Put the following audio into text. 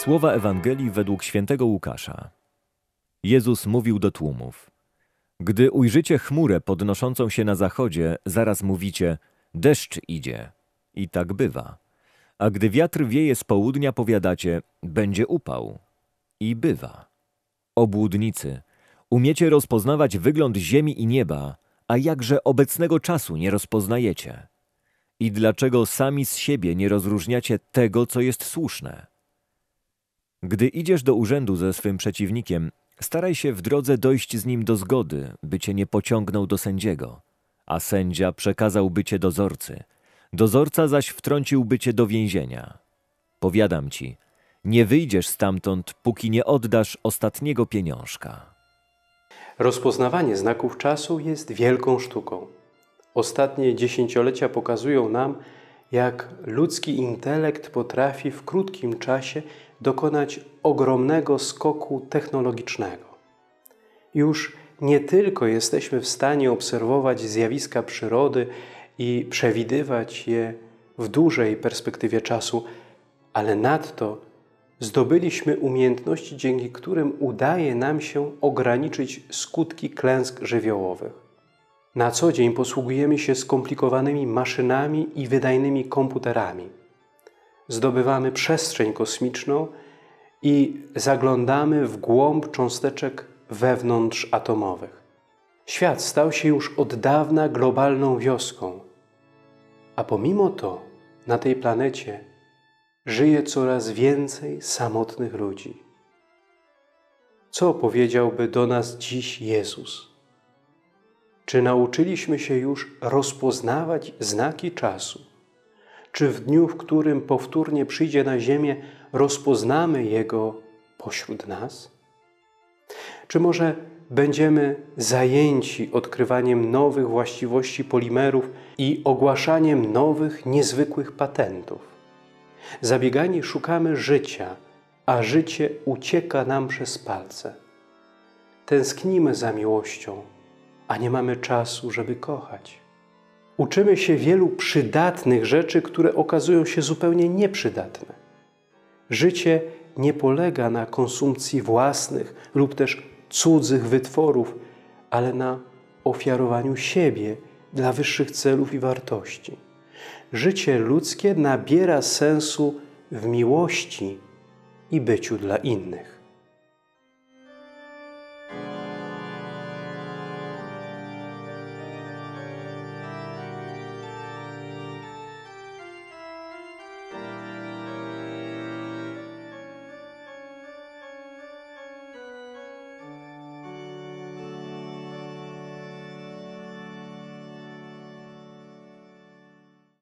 Słowa Ewangelii według świętego Łukasza. Jezus mówił do tłumów: Gdy ujrzycie chmurę podnoszącą się na zachodzie, zaraz mówicie: deszcz idzie. I tak bywa. A gdy wiatr wieje z południa, powiadacie: będzie upał. I bywa. Obłudnicy, umiecie rozpoznawać wygląd ziemi i nieba, a jakże obecnego czasu nie rozpoznajecie? I dlaczego sami z siebie nie rozróżniacie tego, co jest słuszne? Gdy idziesz do urzędu ze swym przeciwnikiem, staraj się w drodze dojść z nim do zgody, by cię nie pociągnął do sędziego, a sędzia przekazałby cię dozorcy, dozorca zaś wtrąciłby cię do więzienia. Powiadam ci, nie wyjdziesz stamtąd, póki nie oddasz ostatniego pieniążka. Rozpoznawanie znaków czasu jest wielką sztuką. Ostatnie dziesięciolecia pokazują nam, jak ludzki intelekt potrafi w krótkim czasie dokonać ogromnego skoku technologicznego. Już nie tylko jesteśmy w stanie obserwować zjawiska przyrody i przewidywać je w dużej perspektywie czasu, ale nadto zdobyliśmy umiejętności, dzięki którym udaje nam się ograniczyć skutki klęsk żywiołowych. Na co dzień posługujemy się skomplikowanymi maszynami i wydajnymi komputerami. Zdobywamy przestrzeń kosmiczną i zaglądamy w głąb cząsteczek wewnątrzatomowych. Świat stał się już od dawna globalną wioską, a pomimo to na tej planecie żyje coraz więcej samotnych ludzi. Co powiedziałby do nas dziś Jezus? Czy nauczyliśmy się już rozpoznawać znaki czasu? Czy w dniu, w którym powtórnie przyjdzie na ziemię, rozpoznamy Jego pośród nas? Czy może będziemy zajęci odkrywaniem nowych właściwości polimerów i ogłaszaniem nowych, niezwykłych patentów? Zabiegani szukamy życia, a życie ucieka nam przez palce. Tęsknimy za miłością, a nie mamy czasu, żeby kochać. Uczymy się wielu przydatnych rzeczy, które okazują się zupełnie nieprzydatne. Życie nie polega na konsumpcji własnych lub też cudzych wytworów, ale na ofiarowaniu siebie dla wyższych celów i wartości. Życie ludzkie nabiera sensu w miłości i byciu dla innych.